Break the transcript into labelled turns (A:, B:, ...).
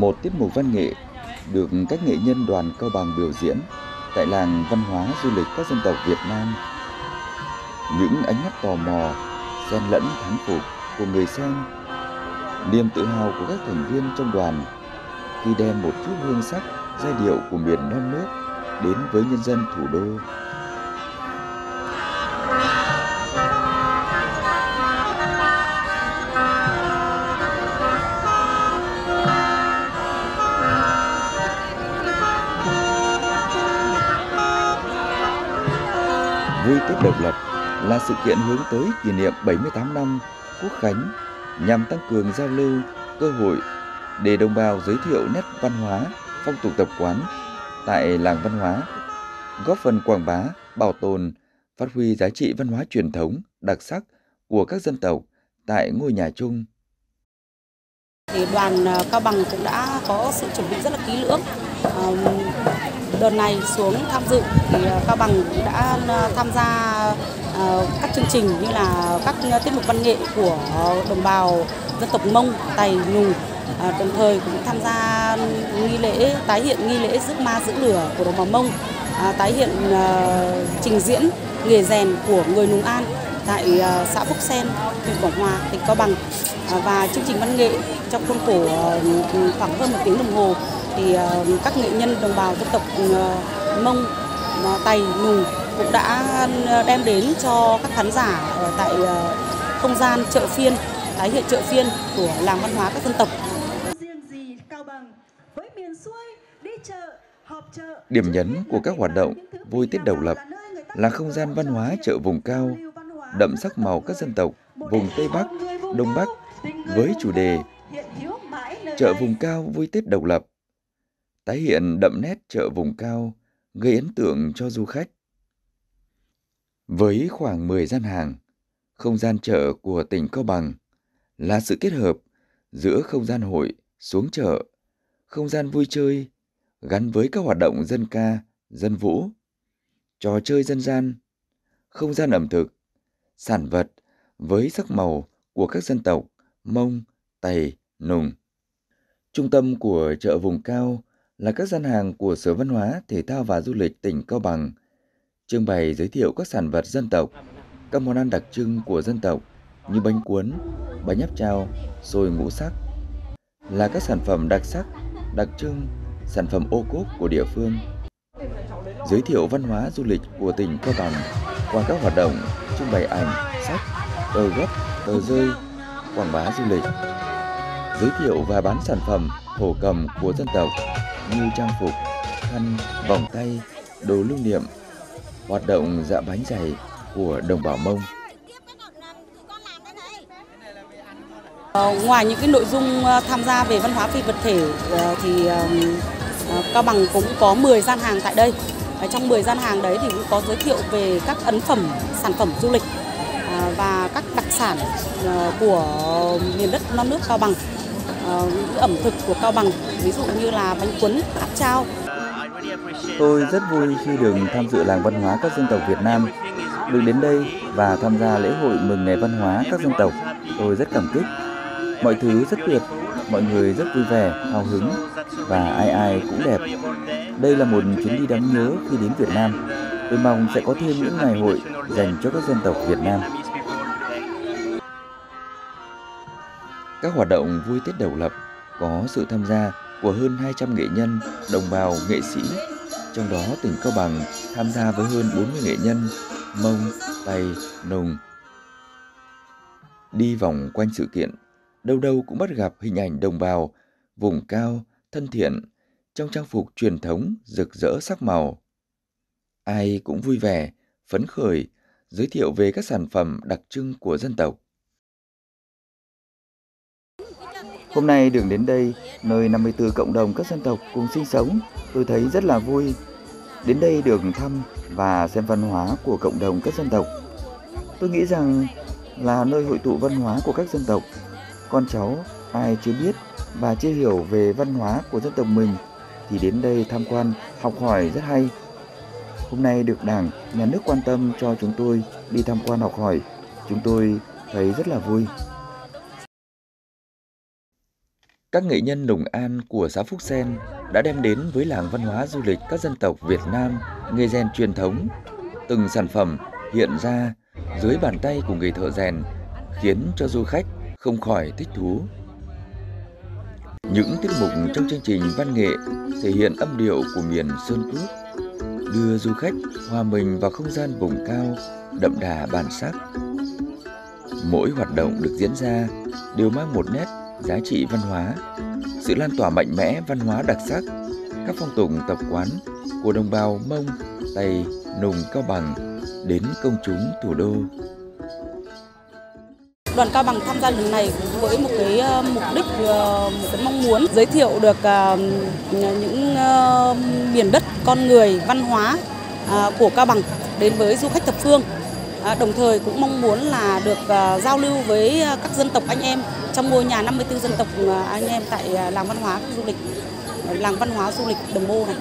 A: một tiết mục văn nghệ được các nghệ nhân đoàn Cao Bằng biểu diễn tại làng văn hóa du lịch các dân tộc Việt Nam. Những ánh mắt tò mò, xen lẫn thán phục của người xem, niềm tự hào của các thành viên trong đoàn khi đem một chút hương sắc, giai điệu của miền non nước đến với nhân dân thủ đô. Vui Tết độc lập là sự kiện hướng tới kỷ niệm 78 năm Quốc khánh nhằm tăng cường giao lưu, cơ hội để đồng bào giới thiệu nét văn hóa, phong tục tập quán tại làng văn hóa, góp phần quảng bá, bảo tồn, phát huy giá trị văn hóa truyền thống, đặc sắc của các dân tộc tại ngôi nhà chung.
B: Thì đoàn ờ, Cao Bằng cũng đã có sự chuẩn bị rất là kỹ lưỡng. Đợt này xuống tham dự thì ờ, Cao Bằng cũng đã ờ, tham gia các chương trình như là các tiết mục văn nghệ của đồng bào dân tộc Mông, Tày, Nùng. Đồng thời cũng tham gia nghi lễ tái hiện nghi lễ rước ma giữ lửa của đồng bào Mông, tái hiện trình diễn nghề rèn của người Nùng An tại uh, xã Phúc Sen, huyện Quảng Hòa, tỉnh Cao Bằng. À, và chương trình văn nghệ trong khuôn khổ uh, khoảng hơn một tiếng đồng hồ thì uh, các nghệ nhân đồng bào dân tộc Mông, Tày, Nùng cũng đã đem đến cho các khán giả ở tại không gian chợ phiên tái hiện chợ phiên của làng văn hóa các dân tộc.
A: Điểm nhấn của các hoạt động vui Tết độc lập là không gian văn hóa chợ vùng cao, đậm sắc màu các dân tộc vùng Tây Bắc, Đông Bắc với chủ đề Chợ vùng cao vui Tết độc lập. Tái hiện đậm nét chợ vùng cao, gây ấn tượng cho du khách. Với khoảng 10 gian hàng, không gian chợ của tỉnh Cao Bằng là sự kết hợp giữa không gian hội xuống chợ, không gian vui chơi gắn với các hoạt động dân ca, dân vũ, trò chơi dân gian, không gian ẩm thực, sản vật với sắc màu của các dân tộc Mông, Tày, Nùng. Trung tâm của chợ vùng cao là các gian hàng của Sở Văn hóa, Thể thao và Du lịch tỉnh Cao Bằng, trưng bày giới thiệu các sản vật dân tộc, các món ăn đặc trưng của dân tộc như bánh cuốn, bánh áp trao, xôi ngũ sắc là các sản phẩm đặc sắc, đặc trưng sản phẩm ô cốp của địa phương. Giới thiệu văn hóa du lịch của tỉnh Cao Bằng qua các hoạt động trưng bày ảnh, sách, tờ gấp, tờ rơi, quảng bá du lịch. Giới thiệu và bán sản phẩm thổ cầm của dân tộc như trang phục, khăn, vòng tay, đồ lưu niệm, hoạt động dạ bánh dày của đồng bào Mông.
B: Ờ, ngoài những cái nội dung ờ, tham gia về văn hóa phi vật thể ờ, thì Cao Bằng cũng có 10 gian hàng tại đây. Trong 10 gian hàng đấy thì cũng có giới thiệu về các ấn phẩm, sản phẩm du lịch à, và các đặc sản à, của miền đất non nước Cao Bằng. À, ẩm thực của Cao Bằng, ví dụ như là bánh cuốn, áp chao.
A: Tôi rất vui khi được tham dự làng văn hóa các dân tộc Việt Nam. Được đến đây và tham gia lễ hội mừng ngày văn hóa các dân tộc, tôi rất cảm kích. Mọi thứ rất tuyệt, mọi người rất vui vẻ, hào hứng và ai ai cũng đẹp. Đây là một chuyến đi đáng nhớ khi đến Việt Nam. Tôi mong sẽ có thêm những ngày hội dành cho các dân tộc Việt Nam. Các hoạt động vui Tết độc lập có sự tham gia của hơn 200 nghệ nhân, đồng bào, nghệ sĩ. Trong đó tỉnh Cao Bằng tham gia với hơn 40 nghệ nhân Mông, Tày, Nùng. Đi vòng quanh sự kiện, đâu đâu cũng bắt gặp hình ảnh đồng bào vùng cao thân thiện trong trang phục truyền thống rực rỡ sắc màu. Ai cũng vui vẻ, phấn khởi giới thiệu về các sản phẩm đặc trưng của dân tộc. Hôm nay đường đến đây, nơi 54 cộng đồng các dân tộc cùng sinh sống, tôi thấy rất là vui. Đến đây được thăm và xem văn hóa của cộng đồng các dân tộc. Tôi nghĩ rằng là nơi hội tụ văn hóa của các dân tộc. Con cháu ai chưa biết và chưa hiểu về văn hóa của dân tộc mình thì đến đây tham quan học hỏi rất hay. Hôm nay được Đảng, Nhà nước quan tâm cho chúng tôi đi tham quan học hỏi, chúng tôi thấy rất là vui. các nghệ nhân Lùng An của xã Phúc Sen đã đem đến với làng văn hóa du lịch các dân tộc Việt Nam nghề rèn truyền thống. Từng sản phẩm hiện ra dưới bàn tay của người thợ rèn khiến cho du khách không khỏi thích thú. Những tiết mục trong chương trình văn nghệ thể hiện âm điệu của miền Sơn Cước, đưa du khách hòa mình vào không gian vùng cao đậm đà bản sắc. Mỗi hoạt động được diễn ra đều mang một nét giá trị văn hóa, sự lan tỏa mạnh mẽ văn hóa đặc sắc, các phong tục tập quán của đồng bào Mông, Tây, Nùng, Cao Bằng đến công chúng thủ đô.
B: Đoàn Cao Bằng tham gia lần này với một cái ờ, mục đích, ờ, một cái mong muốn giới thiệu được ờ, những miền đất, con người, văn hóa của Cao Bằng đến với du khách thập phương. Đồng thời cũng mong muốn là được giao lưu với các dân tộc anh em trong ngôi nhà 54 dân tộc anh em tại làng văn hóa du lịch làng văn hóa du lịch Đồng Mô này.